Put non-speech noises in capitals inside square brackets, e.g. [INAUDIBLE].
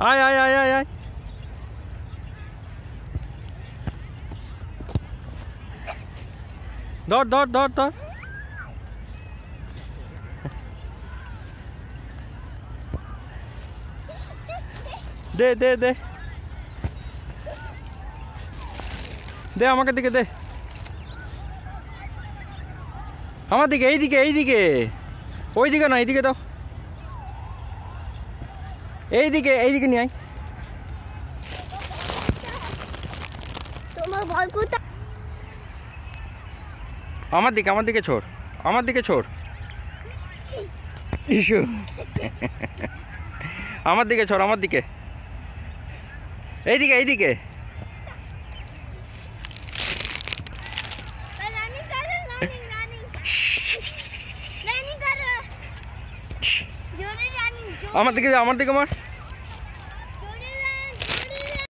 আয় আয় আয় আয় আয় ধর ধর ধর ধর দে দে দে দে আমাকে দিকে দে আমার দিকে এইদিকে এইদিকে ওই দিকে না এইদিকে দাও এইদিকে এইদিকে নিয়ে আয়। তোমার ভয় কোথায় আমার দিকে আমার দিকে ছোড় আমার দিকে ছোড়। ইস্যু আমার দিকে ছোড় আমার দিকে। এইদিকে এইদিকে। [LAUGHS] আমার দিকে আমার দিকে মার।